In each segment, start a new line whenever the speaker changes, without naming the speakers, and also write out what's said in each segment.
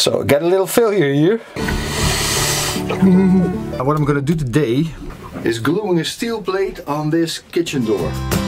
So get a little failure here. And what I'm gonna do today is gluing a steel plate on this kitchen door.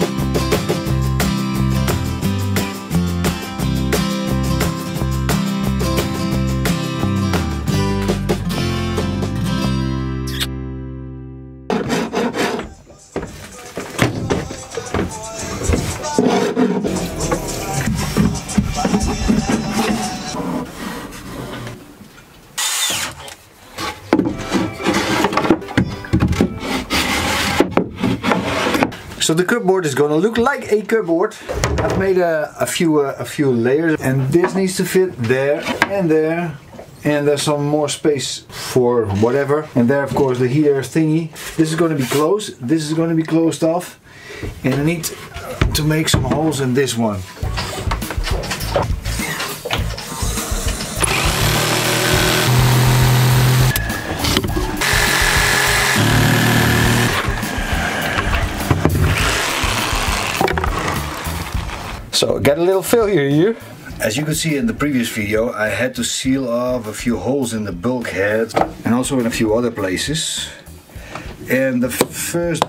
So the cupboard is gonna look like a cupboard. I've made a, a few uh, a few layers and this needs to fit there and there and there's some more space for whatever. And there of course the heater thingy. This is going to be closed. This is going to be closed off and I need to make some holes in this one So get a little failure here. As you can see in the previous video, I had to seal off a few holes in the bulkhead and also in a few other places. And the first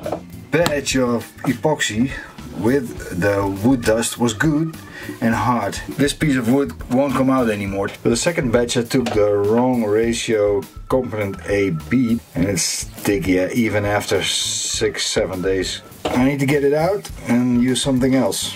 batch of epoxy with the wood dust was good and hard. This piece of wood won't come out anymore. For the second batch I took the wrong ratio component AB and it's sticky even after 6-7 days. I need to get it out and use something else.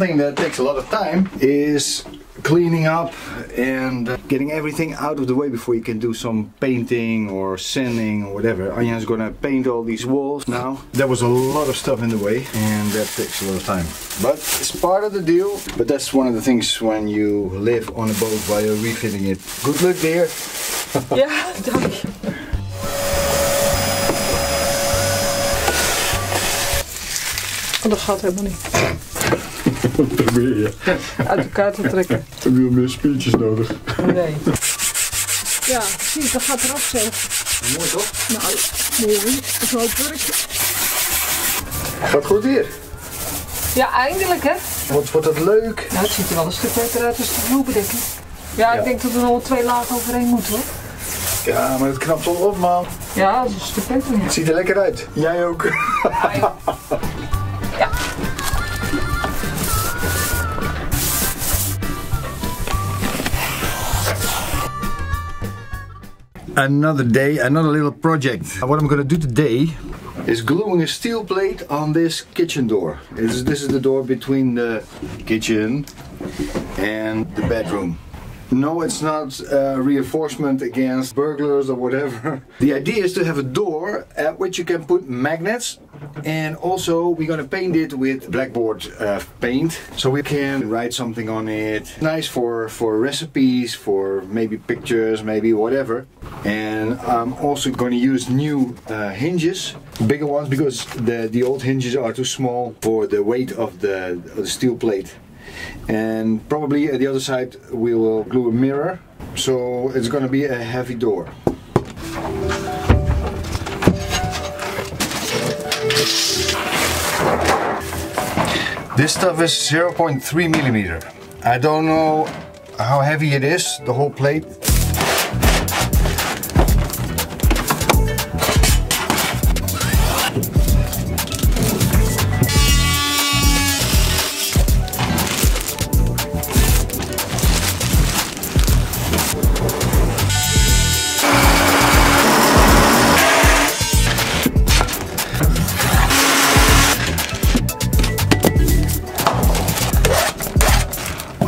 Something that takes a lot of time is cleaning up and getting everything out of the way before you can do some painting or sanding or whatever. Anja is gonna paint all these walls now. There was a lot of stuff in the way and that takes a lot of time. But it's part of the deal. But that's one of the things when you live on a boat while you're refitting it. Good luck dear.
yeah, dank je. Oh, dat gaat helemaal niet.
probeer je.
Uit elkaar te trekken.
Heb je meer spiertjes nodig?
Nee. Ja, zie, dat gaat eraf zo.
Mooi toch?
Nou, mooi. Zo werk.
Gaat goed hier.
Ja, eindelijk hè.
Wat wordt dat leuk.
Nou, het ziet er wel een stuk beter uit als de vloerbedekking. Ja,
Ja.
ik denk dat er nog twee lagen overheen moeten hoor.
Ja, maar het knapt wel op man.
Ja, dat is een stuk beter. Ja.
Het ziet er lekker uit. Jij ook.
Ja, joh. ja.
Another day, another little project. What I'm gonna do today is gluing a steel plate on this kitchen door. This, this is the door between the kitchen and the bedroom. No, it's not uh, reinforcement against burglars or whatever. The idea is to have a door at which you can put magnets and also we're gonna paint it with blackboard uh, paint so we can write something on it. Nice for, for recipes, for maybe pictures, maybe whatever. And I'm also gonna use new uh, hinges, bigger ones because the, the old hinges are too small for the weight of the, of the steel plate. And probably at the other side we will glue a mirror so it's going to be a heavy door. This stuff is 0.3 millimeter. I don't know how heavy it is the whole plate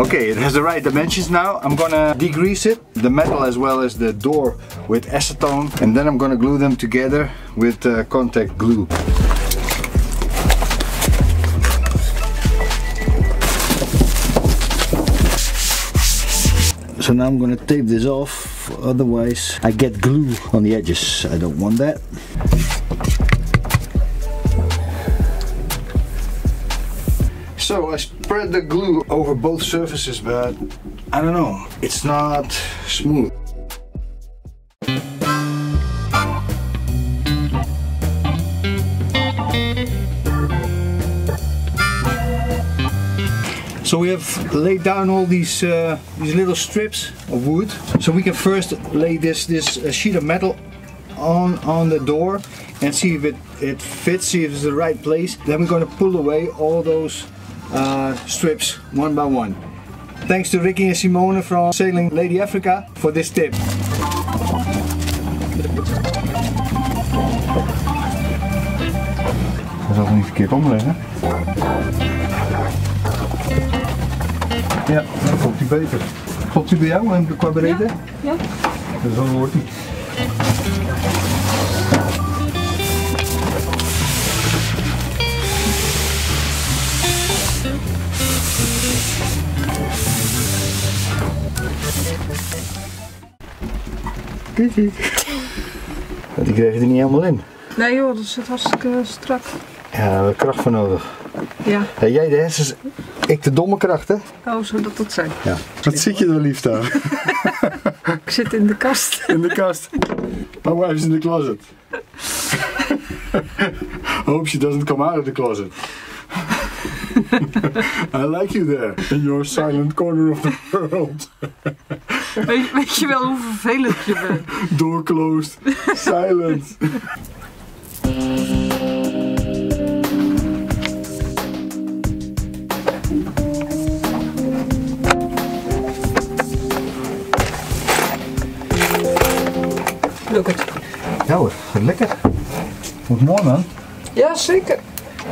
Okay, it has the right dimensions now. I'm gonna degrease it, the metal as well as the door with acetone and then I'm gonna glue them together with uh, contact glue. So now I'm gonna tape this off otherwise I get glue on the edges. I don't want that. So I spread the glue over both surfaces, but I don't know, it's not smooth. So we have laid down all these uh, these little strips of wood. So we can first lay this this uh, sheet of metal on on the door and see if it it fits, see if it's the right place. Then we're going to pull away all those uh, strips one by one. Thanks to Ricky and Simone from Sailing Lady Africa for this tip. Ik zal het niet verkeerd omleggen. Ja, dan komt hij beter. Klopt hij bij jou en qua breedte?
Ja.
Dus dan wordt hij. Kijk, kijk. Die kreeg je er niet helemaal in.
Nee joh, dat zit hartstikke strak.
Ja, daar hebben we kracht voor nodig.
Ja.
Ja, jij de hersens, ik de domme kracht, hè?
Oh, zo dat dat zijn.
Ja.
Wat zit je er lief daar?
Ik zit in de kast.
In de kast. My wife's in the closet. Hope she doesn't come out of the closet. I like you there, in your silent corner of the world.
Weet, weet je wel hoe vervelend je bent?
Door closed, silent.
Lukt het?
Ja hoor, gaat lekker. Wordt mooi man.
Ja, zeker.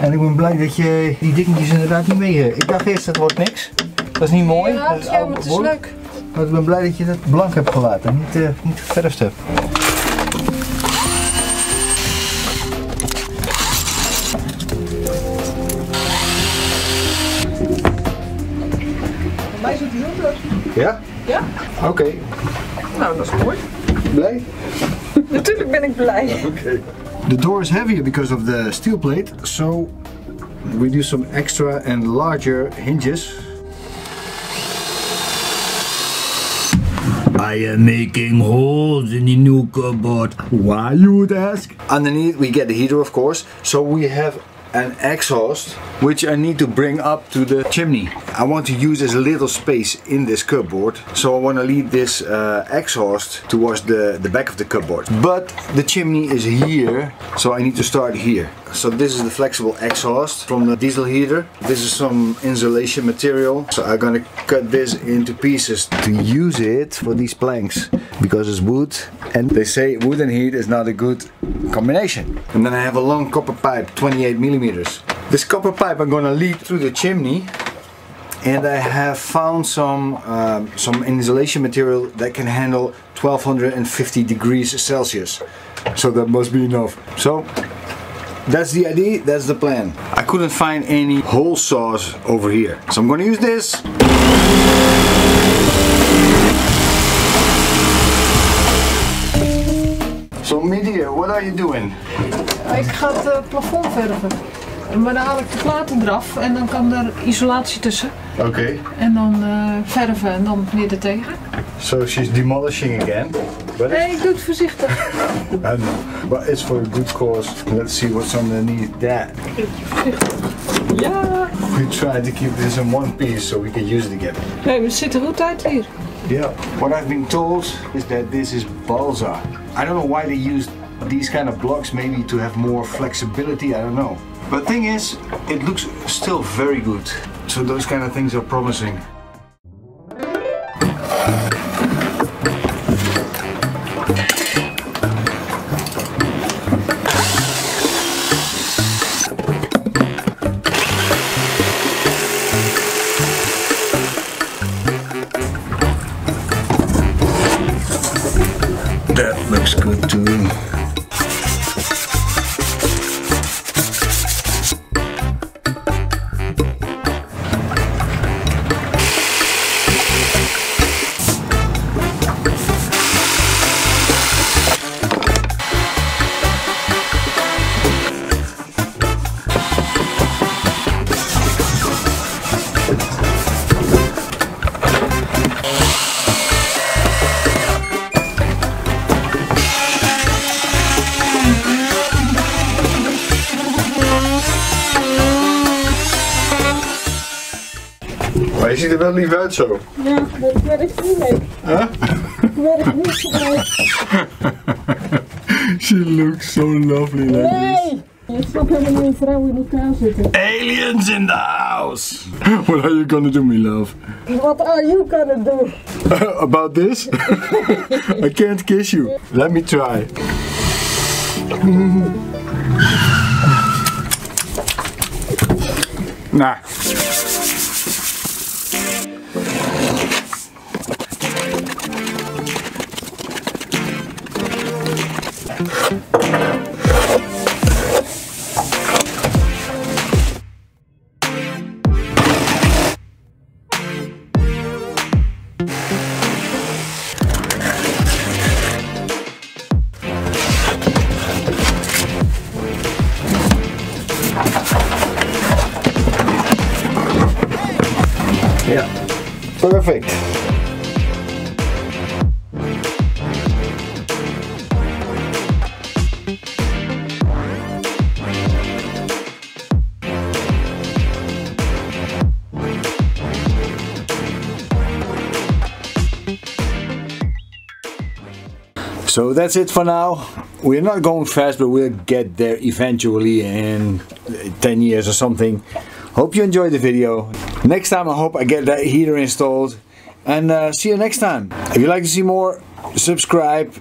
En ik ben blij dat je die dingetjes inderdaad niet mee... Ik dacht eerst dat wordt niks. Dat is niet mooi.
Ja,
dat is
ja, maar het is
woord.
leuk.
Maar ik ben blij dat je dat blank hebt gelaten. Niet, eh, niet geverfd hebt.
Voor mij zit hij heel.
Ja?
Ja?
Oké.
Nou, dat is mooi.
Blij?
Natuurlijk ben ik blij.
The door is heavier because of the steel plate, so we do some extra and larger hinges. I am making holes in the new cupboard.
Why, you would ask?
Underneath we get the heater of course, so we have an exhaust which I need to bring up to the chimney. I want to use as little space in this cupboard, so I want to lead this uh, exhaust towards the, the back of the cupboard. But the chimney is here, so I need to start here. So this is the flexible exhaust from the diesel heater. This is some insulation material. So I'm gonna cut this into pieces to use it for these planks because it's wood and they say wood and heat is not a good combination. And then I have a long copper pipe, 28 millimeters. This copper pipe I'm gonna lead through the chimney and I have found some um, some insulation material that can handle 1250 degrees Celsius. So that must be enough. So that's the idea, that's the plan. I couldn't find any hole saws over here. So I'm gonna use this. So Media, what are you doing?
Ik ga het eh, plafond verven. Maar dan haal ik de platen eraf en dan kan er isolatie tussen.
Okay,
En dan eh, verven en dan weer er tegen.
so she's demolishing again. But
Nee, ik doe het voorzichtig.
And, but it's for a good cause. Let's see what's underneath that.
Ja.
We try to keep this in one piece so we can use it again.
Nee, we zitten goed uit hier.
Yeah. What I've been told is that this is balsa. I don't know why they used these kind of blocks, maybe to have more flexibility, I don't know. But thing is, it looks still very good. So those kind of things are promising. That looks good too. Ziet er wel lief uit zo.
Ja, dat werkt niet mee.
Huh?
Dat werkt niet mee.
She looks so lovely like this.
Nee! Je snapt helemaal niet hoe in elkaar zitten.
Aliens in the house!
What are you gonna do, me love?
What are you gonna do?
About this? I can't kiss you. Let me try. nah.
Ja. Perfect. So that's it for now. We're not going fast, but we'll get there eventually in 10 years or something. Hope you enjoyed the video. Next time I hope I get that heater installed. And uh, see you next time. If you'd like to see more, subscribe.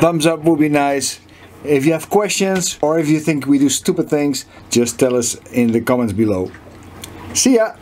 Thumbs up would be nice. If you have questions or if you think we do stupid things, just tell us in the comments below. See ya!